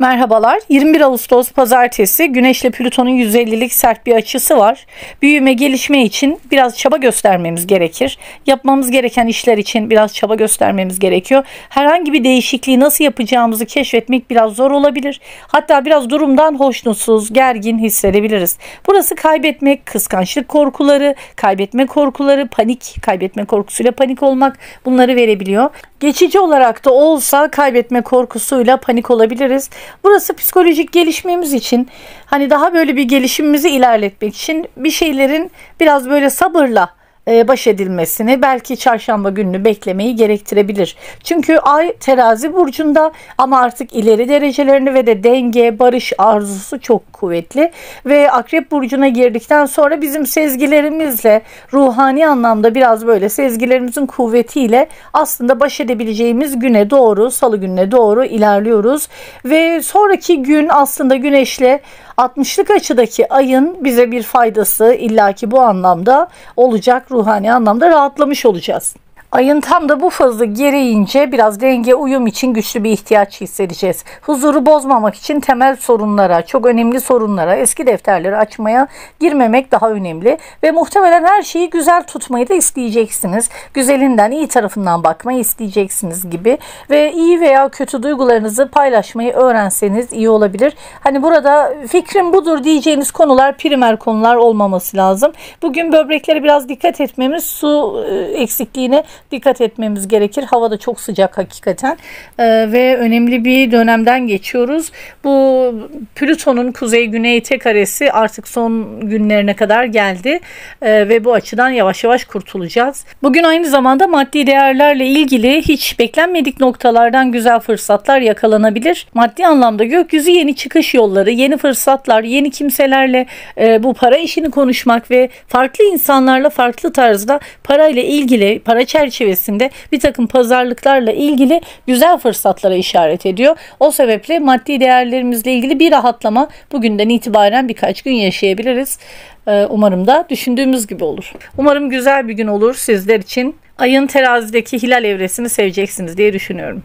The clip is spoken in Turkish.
Merhabalar. 21 Ağustos pazartesi Güneş ile Plüton'un 150'lik sert bir açısı var. Büyüme, gelişme için biraz çaba göstermemiz gerekir. Yapmamız gereken işler için biraz çaba göstermemiz gerekiyor. Herhangi bir değişikliği nasıl yapacağımızı keşfetmek biraz zor olabilir. Hatta biraz durumdan hoşnutsuz, gergin hissedebiliriz. Burası kaybetmek, kıskançlık korkuları, kaybetme korkuları, panik, kaybetme korkusuyla panik olmak bunları verebiliyor. Geçici olarak da olsa kaybetme korkusuyla panik olabiliriz. Burası psikolojik gelişmemiz için hani daha böyle bir gelişimimizi ilerletmek için bir şeylerin biraz böyle sabırla baş edilmesini belki çarşamba gününü beklemeyi gerektirebilir. Çünkü ay terazi burcunda ama artık ileri derecelerini ve de denge, barış arzusu çok kuvvetli ve akrep burcuna girdikten sonra bizim sezgilerimizle ruhani anlamda biraz böyle sezgilerimizin kuvvetiyle aslında baş edebileceğimiz güne doğru, salı gününe doğru ilerliyoruz ve sonraki gün aslında güneşle 60'lık açıdaki ayın bize bir faydası illaki bu anlamda olacak ruhani anlamda rahatlamış olacağız. Ayın tam da bu fazı gereğince biraz denge uyum için güçlü bir ihtiyaç hissedeceğiz. Huzuru bozmamak için temel sorunlara, çok önemli sorunlara, eski defterleri açmaya girmemek daha önemli. Ve muhtemelen her şeyi güzel tutmayı da isteyeceksiniz. Güzelinden, iyi tarafından bakmayı isteyeceksiniz gibi. Ve iyi veya kötü duygularınızı paylaşmayı öğrenseniz iyi olabilir. Hani burada fikrim budur diyeceğiniz konular primer konular olmaması lazım. Bugün böbreklere biraz dikkat etmemiz, su e, eksikliğine dikkat etmemiz gerekir. Hava da çok sıcak hakikaten ee, ve önemli bir dönemden geçiyoruz. Bu Plüton'un kuzey-güney tek karesi artık son günlerine kadar geldi ee, ve bu açıdan yavaş yavaş kurtulacağız. Bugün aynı zamanda maddi değerlerle ilgili hiç beklenmedik noktalardan güzel fırsatlar yakalanabilir. Maddi anlamda gökyüzü yeni çıkış yolları, yeni fırsatlar, yeni kimselerle e, bu para işini konuşmak ve farklı insanlarla farklı tarzda parayla ilgili, para çerçevesinde çerçevesinde bir takım pazarlıklarla ilgili güzel fırsatlara işaret ediyor. O sebeple maddi değerlerimizle ilgili bir rahatlama bugünden itibaren birkaç gün yaşayabiliriz. Ee, umarım da düşündüğümüz gibi olur. Umarım güzel bir gün olur sizler için. Ayın terazideki hilal evresini seveceksiniz diye düşünüyorum.